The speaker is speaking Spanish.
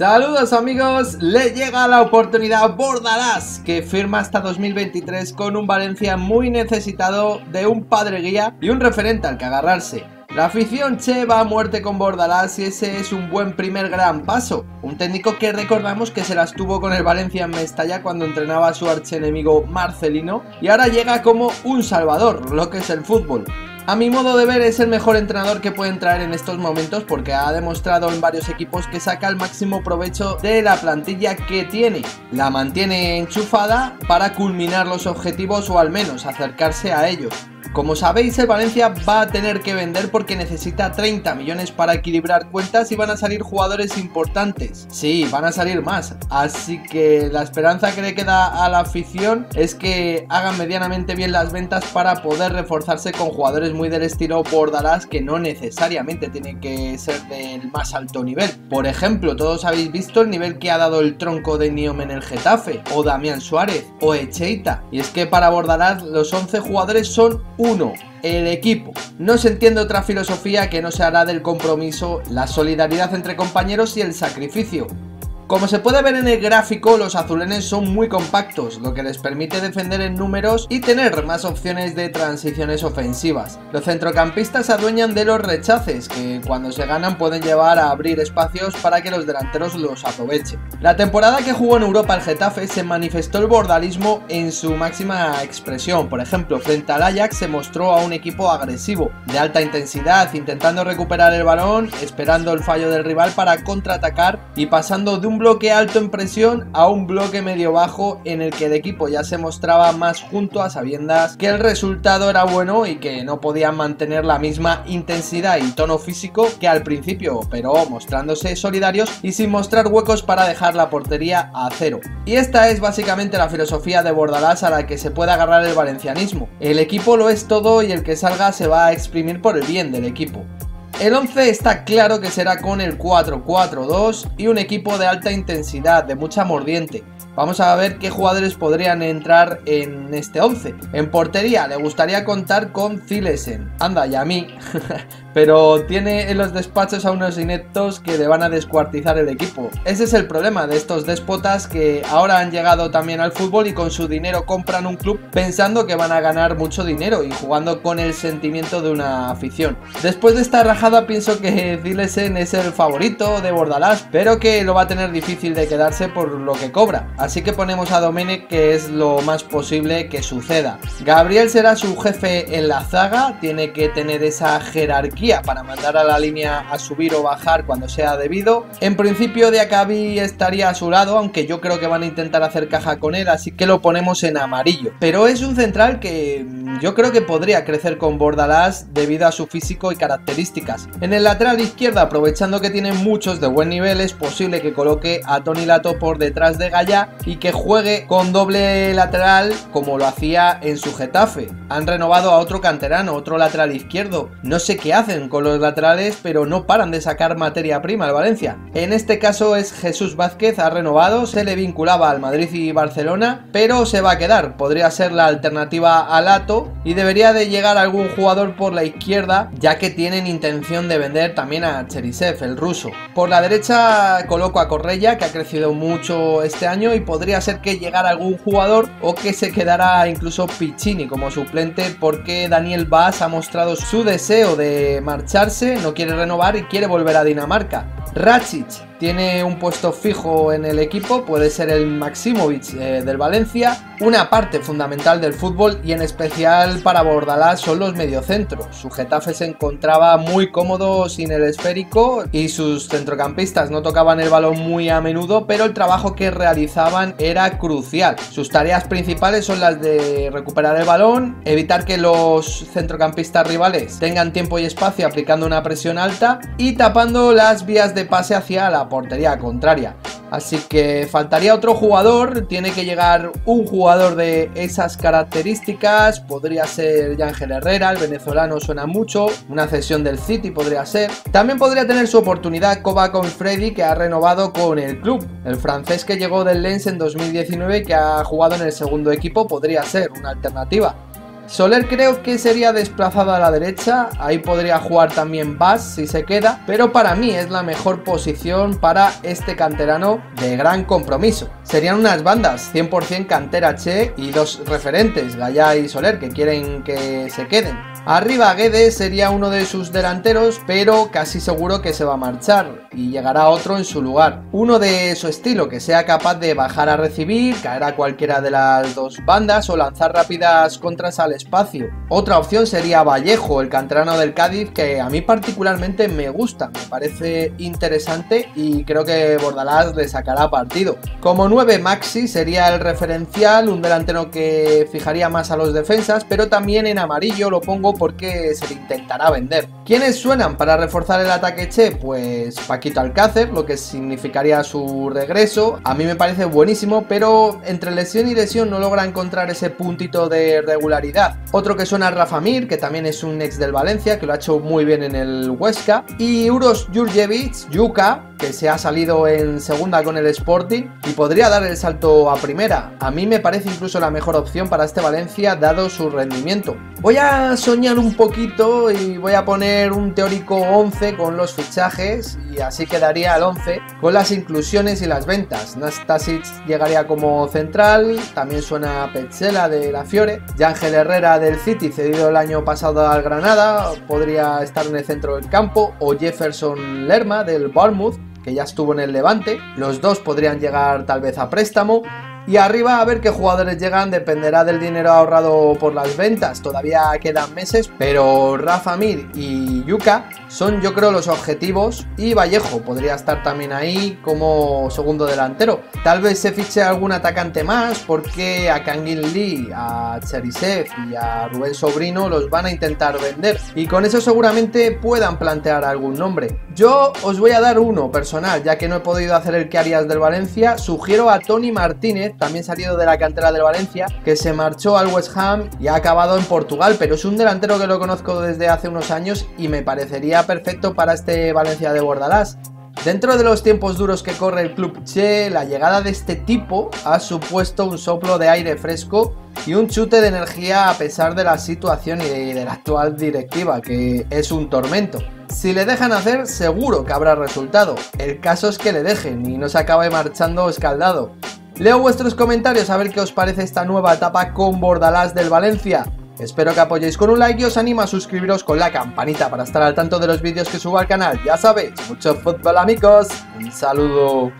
Saludos amigos, le llega la oportunidad Bordalás que firma hasta 2023 con un Valencia muy necesitado de un padre guía y un referente al que agarrarse. La afición che va a muerte con Bordalás y ese es un buen primer gran paso. Un técnico que recordamos que se las tuvo con el Valencia en Mestalla cuando entrenaba a su archenemigo Marcelino y ahora llega como un salvador, lo que es el fútbol. A mi modo de ver es el mejor entrenador que puede entrar en estos momentos porque ha demostrado en varios equipos que saca el máximo provecho de la plantilla que tiene. La mantiene enchufada para culminar los objetivos o al menos acercarse a ellos. Como sabéis, el Valencia va a tener que vender porque necesita 30 millones para equilibrar cuentas y van a salir jugadores importantes. Sí, van a salir más. Así que la esperanza que le queda a la afición es que hagan medianamente bien las ventas para poder reforzarse con jugadores muy del estilo Bordalás que no necesariamente tienen que ser del más alto nivel. Por ejemplo, todos habéis visto el nivel que ha dado el tronco de Niom en el Getafe, o Damián Suárez, o Echeita. Y es que para Bordalás los 11 jugadores son 1. El equipo. No se entiende otra filosofía que no se hará del compromiso, la solidaridad entre compañeros y el sacrificio. Como se puede ver en el gráfico, los azulenes son muy compactos, lo que les permite defender en números y tener más opciones de transiciones ofensivas. Los centrocampistas se adueñan de los rechaces, que cuando se ganan pueden llevar a abrir espacios para que los delanteros los aprovechen. La temporada que jugó en Europa el Getafe se manifestó el bordalismo en su máxima expresión. Por ejemplo, frente al Ajax se mostró a un equipo agresivo, de alta intensidad, intentando recuperar el balón, esperando el fallo del rival para contraatacar y pasando de un bloque alto en presión a un bloque medio bajo en el que el equipo ya se mostraba más junto a sabiendas que el resultado era bueno y que no podían mantener la misma intensidad y tono físico que al principio, pero mostrándose solidarios y sin mostrar huecos para dejar la portería a cero. Y esta es básicamente la filosofía de Bordalás a la que se puede agarrar el valencianismo. El equipo lo es todo y el que salga se va a exprimir por el bien del equipo. El 11 está claro que será con el 4-4-2 y un equipo de alta intensidad, de mucha mordiente. Vamos a ver qué jugadores podrían entrar en este 11. En portería le gustaría contar con Zilesen. Anda, y a mí. pero tiene en los despachos a unos ineptos que le van a descuartizar el equipo. Ese es el problema de estos déspotas que ahora han llegado también al fútbol y con su dinero compran un club pensando que van a ganar mucho dinero y jugando con el sentimiento de una afición. Después de esta rajada pienso que Zilesen es el favorito de Bordalás, pero que lo va a tener difícil de quedarse por lo que cobra. Así que ponemos a Domenech que es lo más posible que suceda. Gabriel será su jefe en la zaga, tiene que tener esa jerarquía para mandar a la línea a subir o bajar cuando sea debido. En principio de Akabi estaría a su lado, aunque yo creo que van a intentar hacer caja con él, así que lo ponemos en amarillo. Pero es un central que mm, yo creo que podría crecer con Bordalás debido a su físico y características. En el lateral izquierdo, aprovechando que tiene muchos de buen nivel, es posible que coloque a Tony Lato por detrás de Gaya y que juegue con doble lateral como lo hacía en su Getafe. Han renovado a otro canterano, otro lateral izquierdo. No sé qué hace con los laterales, pero no paran de sacar materia prima al Valencia. En este caso es Jesús Vázquez, ha renovado, se le vinculaba al Madrid y Barcelona, pero se va a quedar. Podría ser la alternativa a Lato y debería de llegar algún jugador por la izquierda, ya que tienen intención de vender también a Cherisev, el ruso. Por la derecha coloco a Correia, que ha crecido mucho este año y podría ser que llegara algún jugador o que se quedara incluso Piccini como suplente porque Daniel Bass ha mostrado su deseo de marcharse, no quiere renovar y quiere volver a Dinamarca. Racic tiene un puesto fijo en el equipo, puede ser el Maximovic eh, del Valencia. Una parte fundamental del fútbol y en especial para Bordalás son los mediocentros. Su Getafe se encontraba muy cómodo sin el esférico y sus centrocampistas no tocaban el balón muy a menudo, pero el trabajo que realizaban era crucial. Sus tareas principales son las de recuperar el balón, evitar que los centrocampistas rivales tengan tiempo y espacio aplicando una presión alta y tapando las vías de pase hacia la portería contraria. Así que faltaría otro jugador, tiene que llegar un jugador de esas características, podría ser Yángel Herrera, el venezolano suena mucho, una cesión del City podría ser. También podría tener su oportunidad Koba con Freddy que ha renovado con el club. El francés que llegó del Lens en 2019 que ha jugado en el segundo equipo podría ser una alternativa. Soler creo que sería desplazado a la derecha, ahí podría jugar también Bass si se queda, pero para mí es la mejor posición para este canterano de gran compromiso. Serían unas bandas 100% cantera Che y dos referentes, Gaya y Soler, que quieren que se queden. Arriba Guedes sería uno de sus delanteros, pero casi seguro que se va a marchar y llegará otro en su lugar. Uno de su estilo, que sea capaz de bajar a recibir, caer a cualquiera de las dos bandas o lanzar rápidas contras al espacio. Otra opción sería Vallejo, el canterano del Cádiz, que a mí particularmente me gusta, me parece interesante y creo que Bordalás le sacará partido. Como 9 Maxi sería el referencial, un delantero que fijaría más a los defensas, pero también en amarillo lo pongo porque se le intentará vender. ¿Quiénes suenan para reforzar el ataque Che? Pues Paquito Alcácer, lo que significaría su regreso. A mí me parece buenísimo, pero entre lesión y lesión no logra encontrar ese puntito de regularidad. Otro que suena Rafa Mir, que también es un ex del Valencia, que lo ha hecho muy bien en el Huesca. Y Uros Jurjevic, Yuka, que se ha salido en segunda con el Sporting y podría dar el salto a primera. A mí me parece incluso la mejor opción para este Valencia dado su rendimiento. Voy a soñar un poquito y voy a poner un teórico 11 con los fichajes y así quedaría el 11 con las inclusiones y las ventas. Nastasic llegaría como central, también suena Petzela de la Fiore, Ángel Herrera del City cedido el año pasado al Granada, podría estar en el centro del campo o Jefferson Lerma del Bournemouth que ya estuvo en el Levante. Los dos podrían llegar tal vez a préstamo. Y arriba a ver qué jugadores llegan dependerá del dinero ahorrado por las ventas. Todavía quedan meses, pero Rafa Mir y Yuka son yo creo los objetivos y Vallejo podría estar también ahí como segundo delantero. Tal vez se fiche algún atacante más porque a Kangin Lee, a Cherisev y a Rubén Sobrino los van a intentar vender y con eso seguramente puedan plantear algún nombre. Yo os voy a dar uno personal, ya que no he podido hacer el que harías del Valencia, sugiero a Tony Martínez, también salido de la cantera del Valencia, que se marchó al West Ham y ha acabado en Portugal, pero es un delantero que lo conozco desde hace unos años y me parecería perfecto para este Valencia de Bordalás. Dentro de los tiempos duros que corre el club Che, la llegada de este tipo ha supuesto un soplo de aire fresco y un chute de energía a pesar de la situación y de, la actual directiva, que es un tormento. Si le dejan hacer, seguro que habrá resultado. El caso es que le dejen y no se acabe marchando escaldado. Leo vuestros comentarios a ver qué os parece esta nueva etapa con Bordalás del Valencia. Espero que apoyéis con un like y os animo a suscribiros con la campanita para estar al tanto de los vídeos que subo al canal. Ya sabéis, mucho fútbol amigos, un saludo.